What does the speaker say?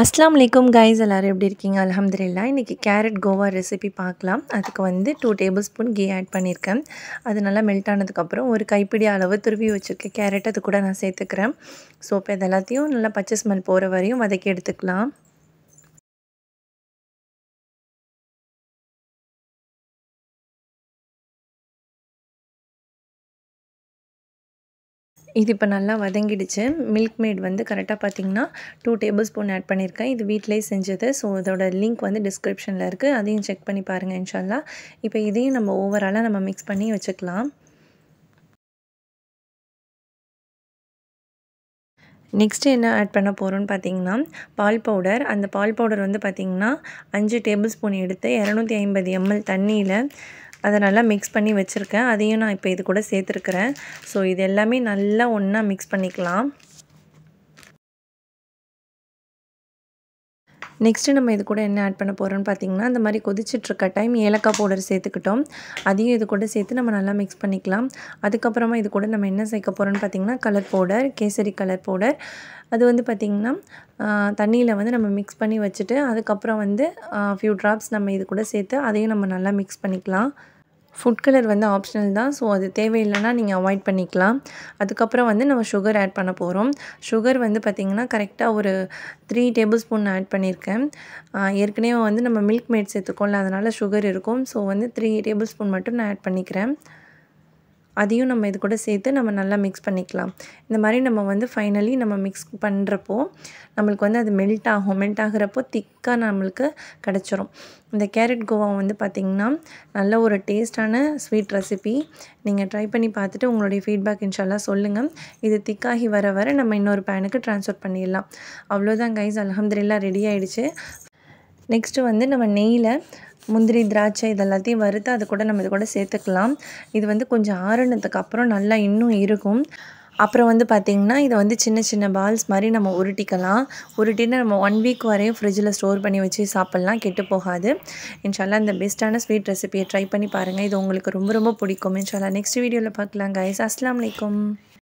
அஸ்லாம் வலைக்கும் கைஸ் எல்லோரும் எப்படி இருக்கீங்க? அலமதுல்லா இன்றைக்கி கேரட் கோவா ரெசிபி பார்க்கலாம். அதுக்கு வந்து two table spoon ghee add பண்ணியிருக்கேன். அது நல்லா மெல்ட் ஆனதுக்கப்புறம் ஒரு கைப்பிடி அளவு துருவி வச்சுருக்கேன் கேரட் அது கூட நான் சேர்த்துக்கிறேன். ஸோ இப்போ இது எல்லாத்தையும் நல்லா பச்சை ஸ்மெல் போகிற வரையும் வதக்கி எடுத்துக்கலாம். இது இப்போ நல்லா வதங்கிடுச்சு. மில்க் மேட் வந்து கரெக்டாக பார்த்தீங்கன்னா டூ டேபிள் ஸ்பூன் ஆட் பண்ணியிருக்கேன் இது வீட்டிலேயே செஞ்சது. ஸோ இதோட லிங்க் வந்து டிஸ்கிரிப்ஷனில் இருக்குது அதையும் செக் பண்ணி பாருங்கள் இன்ஷால்லா. இப்போ இதையும் நம்ம ஓவராலாக நம்ம மிக்ஸ் பண்ணி வச்சுக்கலாம். நெக்ஸ்ட்டு என்ன ஆட் பண்ண போகிறோன்னு பார்த்தீங்கன்னா பால் பவுடர் அந்த பால் பவுடர் வந்து பார்த்திங்கன்னா அஞ்சு டேபிள் ஸ்பூன் எடுத்து இரநூத்தி ஐம்பது எம்எல் தண்ணியில் அதை நல்லா மிக்ஸ் பண்ணி வச்சுருக்கேன். அதையும் நான் இப்போ இது கூட சேர்த்துருக்குறேன். ஸோ இது எல்லாமே நல்லா ஒன்றா மிக்ஸ் பண்ணிக்கலாம். நெக்ஸ்ட்டு நம்ம இது கூட என்ன ஆட் பண்ண போகிறோம்னு பார்த்தீங்கன்னா இந்த மாதிரி கொதிச்சிட்ருக்க டைம் ஏலக்காய் பவுடர் சேர்த்துக்கிட்டோம். அதையும் இது கூட சேர்த்து நம்ம நல்லா மிக்ஸ் பண்ணிக்கலாம். அதுக்கப்புறமா இது கூட நம்ம என்ன சேர்க்க போகிறோம்னு பார்த்தீங்கன்னா colour powder kesari colour powder அது வந்து பார்த்திங்கன்னா தண்ணியில் வந்து நம்ம மிக்ஸ் பண்ணி வச்சுட்டு அதுக்கப்புறம் வந்து ஃபியூ ட்ராப்ஸ் நம்ம இது கூட சேர்த்து அதையும் நம்ம நல்லா மிக்ஸ் பண்ணிக்கலாம். ஃபுட் கலர் வந்து ஆப்ஷனல் தான். ஸோ அது தேவையில்லைன்னா நீங்கள் அவாய்ட் பண்ணிக்கலாம். அதுக்கப்புறம் வந்து நம்ம சுகர் ஆட் பண்ண போகிறோம் சுகர் வந்து பார்த்திங்கன்னா கரெக்டாக ஒரு த்ரீ டேபிள் ஸ்பூன் ஆட் பண்ணியிருக்கேன் ஏற்கனவே வந்து நம்ம மில்க் மேட் சேர்த்துக்கோம்ல அதனால் சுகர் இருக்கும். ஸோ வந்து த்ரீ டேபிள் ஸ்பூன் மட்டும் நான் ஆட் பண்ணிக்கிறேன். அதையும் நம்ம இது கூட சேர்த்து நம்ம நல்லா மிக்ஸ் பண்ணிக்கலாம். இந்த மாதிரி நம்ம வந்து ஃபைனலி நம்ம மிக்ஸ் பண்ணுறப்போ நம்மளுக்கு வந்து அது மெல்ட் ஆகும். மெல்ட் ஆகிறப்போ திக்காக நம்மளுக்கு கிடச்சிரும். இந்த கேரட் கோவா வந்து பார்த்திங்கன்னா நல்ல ஒரு டேஸ்டான ஸ்வீட் ரெசிபி நீங்கள் ட்ரை பண்ணி பார்த்துட்டு உங்களுடைய ஃபீட்பேக் இன்ஷால்லாம் சொல்லுங்கள் இது திக்காகி வர வர நம்ம இன்னொரு பேனுக்கு ட்ரான்ஸ்ஃபர் பண்ணிடலாம். அவ்வளோதான் கைஸ் அலமதுல்லா ரெடி ஆகிடுச்சு நெக்ஸ்ட்டு வந்து நம்ம நெய்யில் முந்திரி திராட்சை இதெல்லாத்தையும் வறுத்து அது கூட நம்ம இது கூட சேர்த்துக்கலாம். இது வந்து கொஞ்சம் ஆறுனதுக்கு அப்புறம் நல்லா இன்னும் இருக்கும். அப்புறம் வந்து பார்த்திங்கன்னா இதை வந்து சின்ன சின்ன பால்ஸ் மாதிரி நம்ம உருட்டிக்கலாம். உருட்டின்னு நம்ம ஒன் வீக் வரையும் ஃப்ரிட்ஜில் ஸ்டோர் பண்ணி வச்சு சாப்பிட்லாம். கெட்டு போகாது. இன்ஷால்லா இந்த பெஸ்ட்டான ஸ்வீட் ரெசிபியை ட்ரை பண்ணி பாருங்கள் இது உங்களுக்கு ரொம்ப ரொம்ப பிடிக்கும். இன்ஷால்லா நெக்ஸ்ட் வீடியோவில் பார்க்கலாம் கைஸ் அஸ்லாம் வலைக்கம்